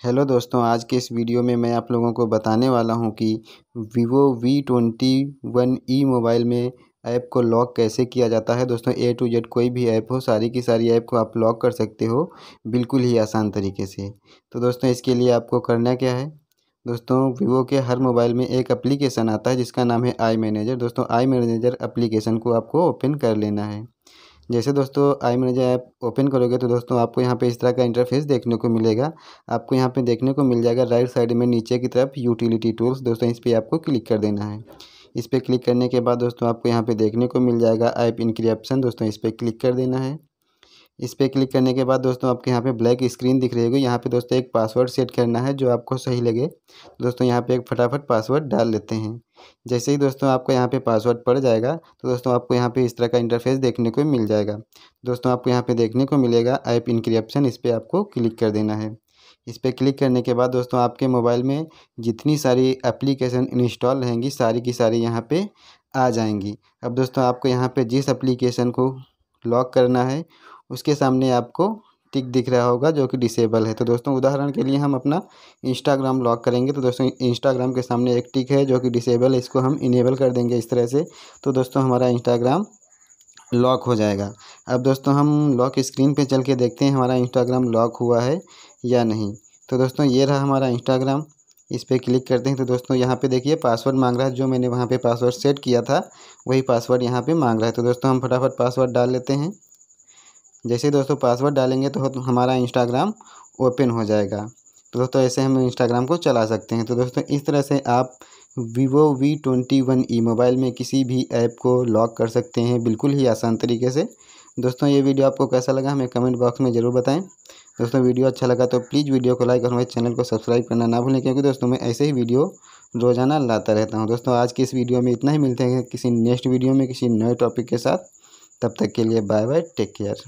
Hello दोस्तों, आज के इस वीडियो में मैं आप लोगों को बताने वाला हूँ कि Vivo V twenty one E mobile में ऐप को लॉक कैसे किया जाता है। दोस्तों ए टू जेड कोई भी ऐप हो, सारी की सारी ऐप को आप लॉक कर सकते हो बिल्कुल ही आसान तरीके से। तो दोस्तों, इसके लिए आपको करना क्या है? दोस्तों वीवो के हर मोबाइल में एक एप्लीकेशन आता है, जिसका नाम है आई मैनेजर दोस्तों आई मैनेजर एप्लीकेशन को आपको ओपन कर लेना है। जैसे दोस्तों, आई मैनेजर ऐप ओपन करोगे तो दोस्तों आपको यहाँ पे इस तरह का इंटरफेस देखने को मिलेगा। आपको यहाँ पे देखने को मिल जाएगा राइट साइड में नीचे की तरफ़ यूटिलिटी टूल्स दोस्तों, इस पर आपको क्लिक कर देना है। इस पर क्लिक करने के बाद दोस्तों आपको यहाँ पे देखने को मिल जाएगा ऐप इनक्रिप्शन दोस्तों, इस पर क्लिक कर देना है। इस पर क्लिक करने के बाद दोस्तों आपके यहाँ पे ब्लैक स्क्रीन दिख रही होगी। यहाँ पे दोस्तों एक पासवर्ड सेट करना है जो आपको सही लगे। दोस्तों यहाँ पे एक फटाफट पासवर्ड डाल लेते हैं। जैसे ही दोस्तों आपको यहाँ पे पासवर्ड पड़ जाएगा तो दोस्तों आपको यहाँ पे इस तरह का इंटरफेस देखने को मिल जाएगा। दोस्तों आपको यहाँ पे देखने को मिलेगा, ऐप इनक्रिप्शन, इस पर आपको क्लिक कर देना है। इस पर क्लिक करने के बाद दोस्तों आपके मोबाइल में जितनी सारी एप्लीकेशन इंस्टॉल रहेंगी, सारी की सारी यहाँ पर आ जाएँगी। अब दोस्तों आपको यहाँ पर जिस एप्लीकेशन को लॉक करना है उसके सामने आपको टिक दिख रहा होगा जो कि डिसेबल है। तो दोस्तों, उदाहरण के लिए हम अपना इंस्टाग्राम लॉक करेंगे। तो दोस्तों इंस्टाग्राम के सामने एक टिक है जो कि डिसेबल है। इसको हम इनेबल कर देंगे इस तरह से। तो दोस्तों, हमारा इंस्टाग्राम लॉक हो जाएगा। अब दोस्तों, हम लॉक स्क्रीन पे चल के देखते हैं हमारा इंस्टाग्राम लॉक हुआ है या नहीं। तो दोस्तों, ये रहा हमारा इंस्टाग्राम इस पर क्लिक करते हैं। तो दोस्तों, यहाँ पे देखिए पासवर्ड मांग रहा है। जो मैंने वहाँ पे पासवर्ड सेट किया था, वही पासवर्ड यहाँ पे मांग रहा है। तो दोस्तों, हम फटाफट पासवर्ड डाल लेते हैं। जैसे दोस्तों पासवर्ड डालेंगे तो हमारा इंस्टाग्राम ओपन हो जाएगा। तो दोस्तों ऐसे हम इंस्टाग्राम को चला सकते हैं। तो दोस्तों इस तरह से आप Vivo V twenty one E mobile में किसी भी ऐप को लॉक कर सकते हैं बिल्कुल ही आसान तरीके से। दोस्तों ये वीडियो आपको कैसा लगा हमें कमेंट बॉक्स में ज़रूर बताएँ। दोस्तों वीडियो अच्छा लगा तो प्लीज़ वीडियो को लाइक और हमारे चैनल को सब्सक्राइब करना ना भूलें क्योंकि दोस्तों मैं ऐसे ही वीडियो रोज़ाना लाता रहता हूँ। दोस्तों आज की इस वीडियो में इतना ही। मिलते हैं किसी नेक्स्ट वीडियो में किसी नए टॉपिक के साथ। तब तक के लिए बाय बाय टेक केयर